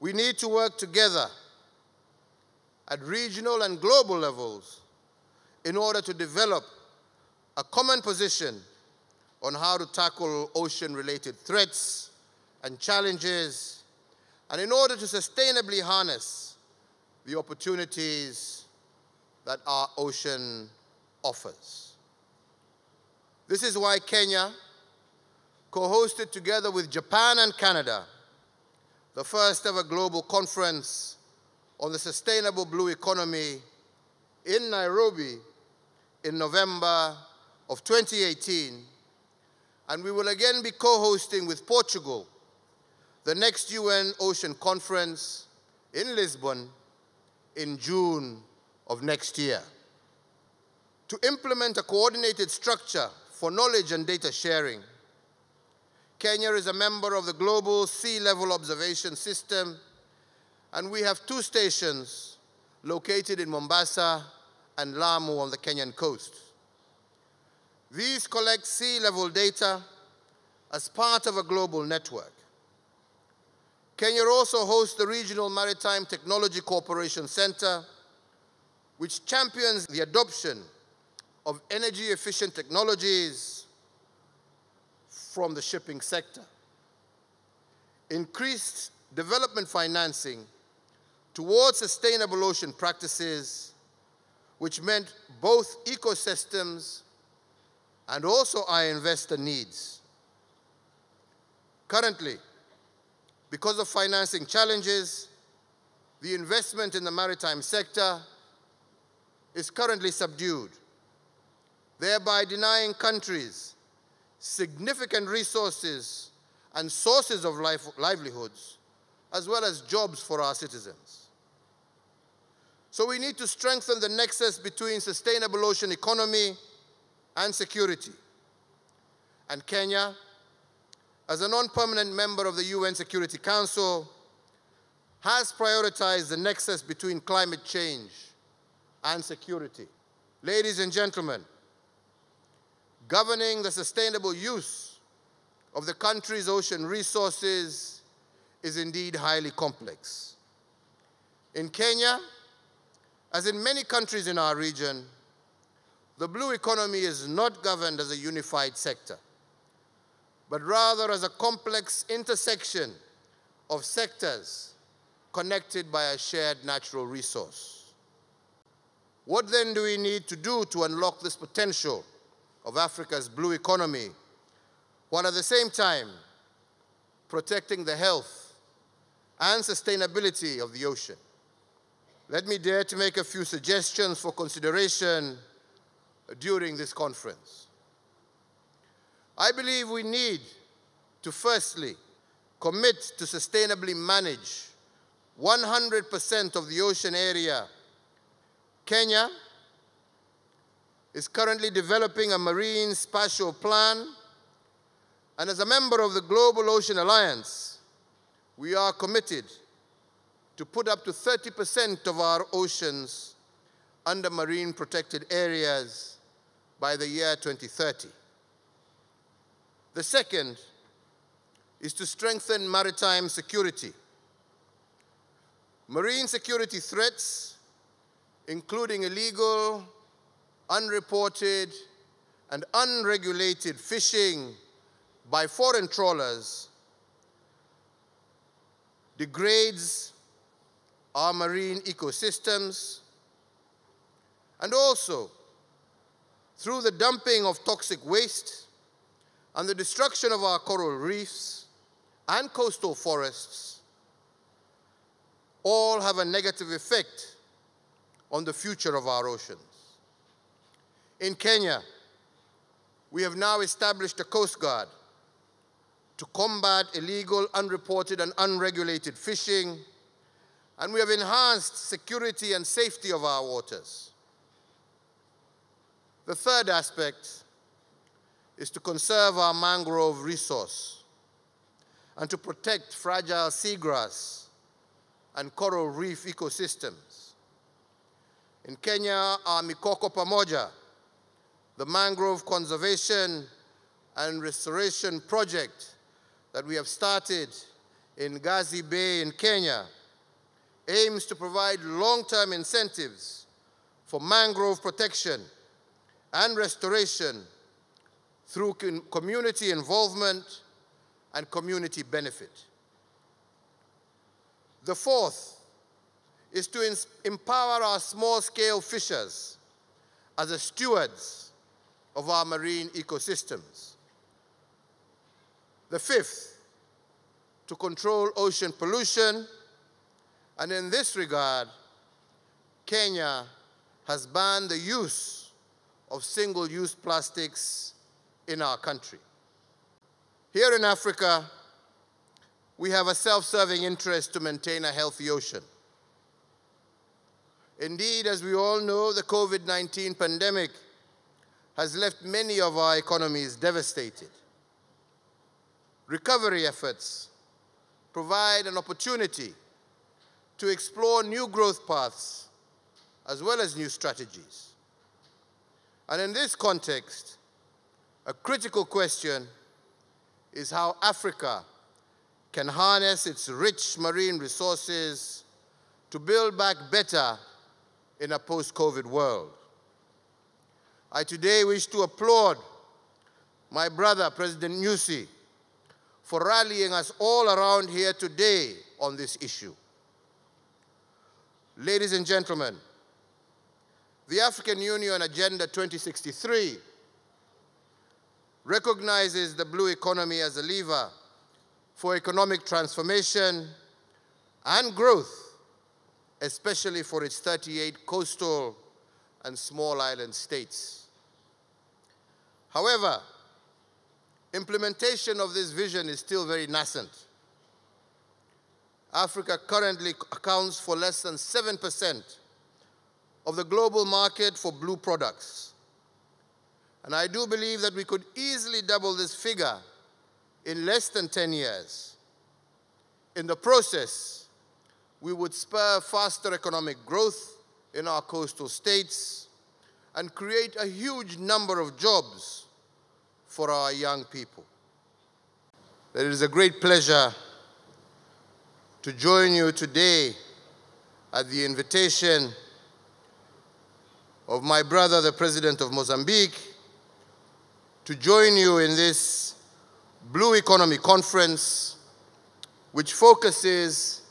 We need to work together at regional and global levels in order to develop a common position on how to tackle ocean-related threats and challenges, and in order to sustainably harness the opportunities that our ocean offers. This is why Kenya co-hosted together with Japan and Canada the first ever global conference on the sustainable blue economy in Nairobi in November of 2018. And we will again be co-hosting with Portugal the next UN Ocean Conference in Lisbon in June of next year. To implement a coordinated structure for knowledge and data sharing, Kenya is a member of the Global Sea Level Observation System, and we have two stations located in Mombasa and Lamu on the Kenyan coast. These collect sea level data as part of a global network. Kenya also hosts the Regional Maritime Technology Cooperation Center, which champions the adoption of energy efficient technologies from the shipping sector. Increased development financing towards sustainable ocean practices, which meant both ecosystems and also our investor needs. Currently, because of financing challenges, the investment in the maritime sector is currently subdued, thereby denying countries significant resources and sources of life, livelihoods, as well as jobs for our citizens. So we need to strengthen the nexus between sustainable ocean economy and security. And Kenya, as a non-permanent member of the UN Security Council, has prioritized the nexus between climate change and security. Ladies and gentlemen, governing the sustainable use of the country's ocean resources is indeed highly complex. In Kenya, as in many countries in our region, the blue economy is not governed as a unified sector, but rather as a complex intersection of sectors connected by a shared natural resource. What then do we need to do to unlock this potential of Africa's blue economy, while at the same time protecting the health and sustainability of the ocean? Let me dare to make a few suggestions for consideration during this conference. I believe we need to firstly commit to sustainably manage 100% of the ocean area. Kenya is currently developing a marine spatial plan, and as a member of the Global Ocean Alliance, we are committed to put up to 30% of our oceans under marine protected areas by the year 2030. The second is to strengthen maritime security. Marine security threats, including illegal, unreported, and unregulated fishing by foreign trawlers, degrades our marine ecosystems, and also through the dumping of toxic waste and the destruction of our coral reefs and coastal forests, all have a negative effect on the future of our oceans. In Kenya, we have now established a Coast Guard to combat illegal, unreported, and unregulated fishing, and we have enhanced security and safety of our waters. The third aspect is to conserve our mangrove resource and to protect fragile seagrass and coral reef ecosystems. In Kenya, our Mikoko Pamoja, the mangrove conservation and restoration project that we have started in Gazi Bay in Kenya aims to provide long-term incentives for mangrove protection and restoration through community involvement and community benefit. The fourth is to empower our small-scale fishers as stewards of our marine ecosystems. The fifth, to control ocean pollution, and in this regard, Kenya has banned the use of single-use plastics in our country. Here in Africa, we have a self-serving interest to maintain a healthy ocean. Indeed, as we all know, the COVID-19 pandemic has left many of our economies devastated. Recovery efforts provide an opportunity to explore new growth paths as well as new strategies. And in this context, a critical question is how Africa can harness its rich marine resources to build back better in a post-COVID world. I today wish to applaud my brother, President Nyusi, for rallying us all around here today on this issue. Ladies and gentlemen, the African Union Agenda 2063 recognizes the blue economy as a lever for economic transformation and growth, especially for its 38 coastal and small island states. However, implementation of this vision is still very nascent. Africa currently accounts for less than 7% of the global market for blue products. And I do believe that we could easily double this figure in less than 10 years. In the process, we would spur faster economic growth in our coastal states and create a huge number of jobs for our young people. It is a great pleasure to join you today at the invitation of my brother, the President of Mozambique, to join you in this Blue Economy Conference, which focuses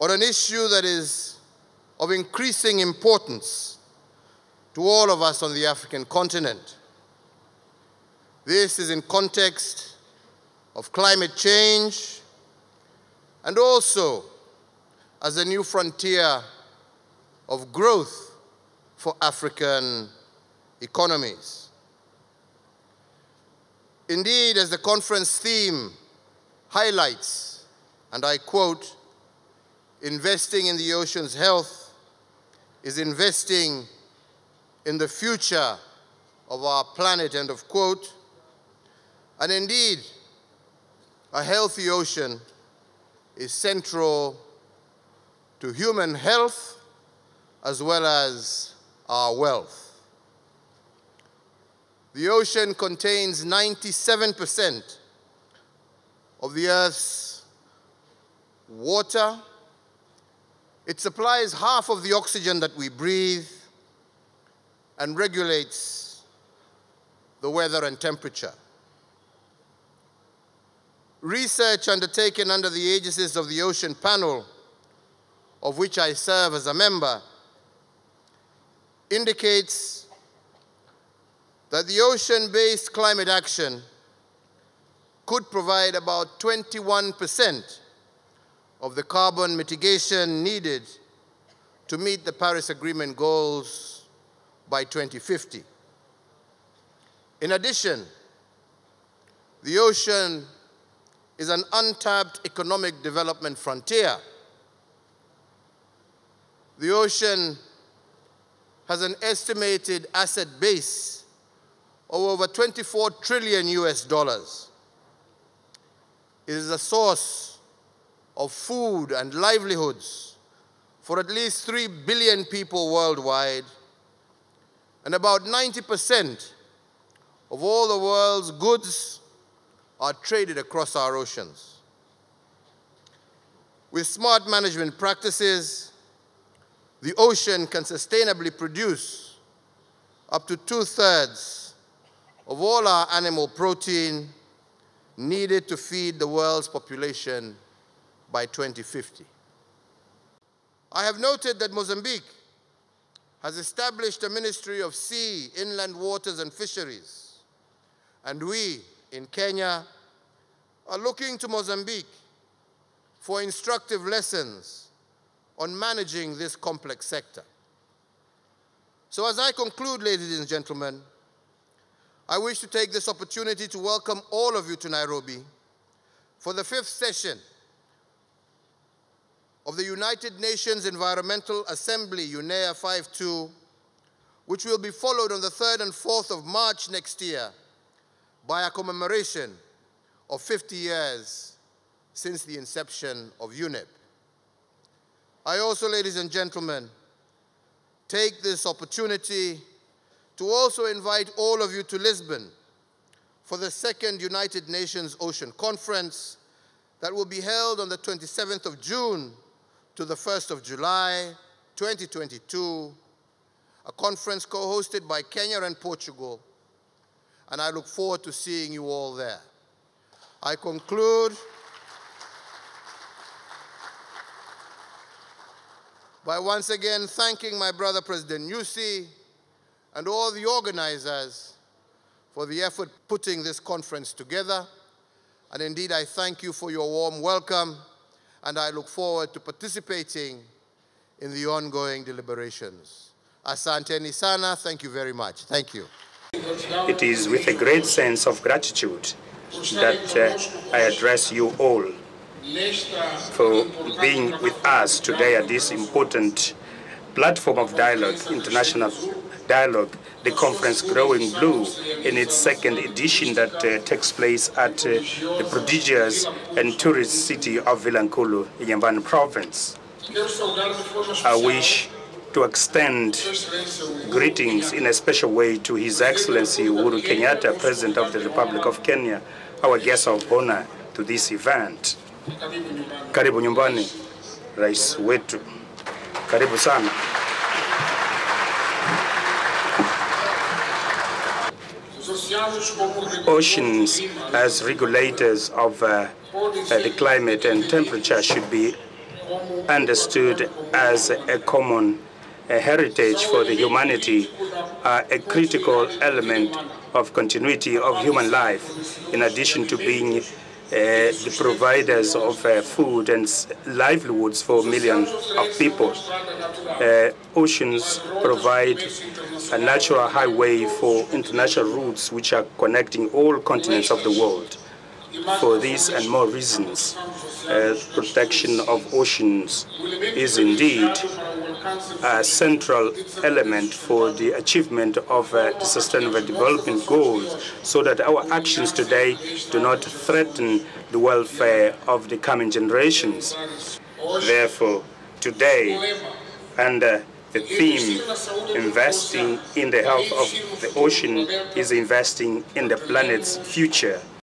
on an issue that is of increasing importance to all of us on the African continent. This is in context of climate change and also as a new frontier of growth for African economies. Indeed, as the conference theme highlights, and I quote, investing in the ocean's health is investing in the future of our planet, end of quote. And indeed, a healthy ocean is central to human health as well as our wealth. The ocean contains 97% of the Earth's water. It supplies half of the oxygen that we breathe and regulates the weather and temperature. Research undertaken under the aegis of the Ocean Panel, of which I serve as a member, indicates that the ocean-based climate action could provide about 21% of the carbon mitigation needed to meet the Paris Agreement goals by 2050. In addition, the ocean is an untapped economic development frontier. The ocean has an estimated asset base of over 24 trillion US dollars. It is a source of food and livelihoods for at least 3 billion people worldwide, and about 90% of all the world's goods are traded across our oceans. With smart management practices, the ocean can sustainably produce up to two-thirds of all our animal protein needed to feed the world's population by 2050. I have noted that Mozambique has established a Ministry of Sea, Inland Waters and Fisheries, and we in Kenya are looking to Mozambique for instructive lessons on managing this complex sector. So as I conclude, ladies and gentlemen, I wish to take this opportunity to welcome all of you to Nairobi for the fifth session of the United Nations Environmental Assembly, UNEA 5.2, which will be followed on the 3rd and 4th of March next year by a commemoration of 50 years since the inception of UNEP. I also, ladies and gentlemen, take this opportunity to also invite all of you to Lisbon for the second United Nations Ocean Conference that will be held on the 27th of June to the 1st of July 2022, a conference co-hosted by Kenya and Portugal, and I look forward to seeing you all there. I conclude by once again thanking my brother President Nyusi and all the organizers for the effort putting this conference together. And indeed, I thank you for your warm welcome, and I look forward to participating in the ongoing deliberations. Asante sana, thank you very much. Thank you. It is with a great sense of gratitude that uh, I address you all for being with us today at this important platform of dialogue, international dialogue, the conference Growing Blue in its second edition that uh, takes place at uh, the prodigious and tourist city of Vilankulo in Inhambane province. I wish to extend greetings in a special way to His Excellency Uhuru Kenyatta, President of the Republic of Kenya, our guest of honor to this event. Karibu nyumbani, rais wetu. Karibu sana. Oceans as regulators of uh, uh, the climate and temperature should be understood as a common a heritage for the humanity are a critical element of continuity of human life, in addition to being uh, the providers of uh, food and livelihoods for millions of people. Uh, oceans provide a natural highway for international routes which are connecting all continents of the world. For these and more reasons, uh, protection of oceans is indeed a central element for the achievement of uh, the Sustainable Development Goals so that our actions today do not threaten the welfare of the coming generations. Therefore, today, under the theme investing in the health of the ocean is investing in the planet's future.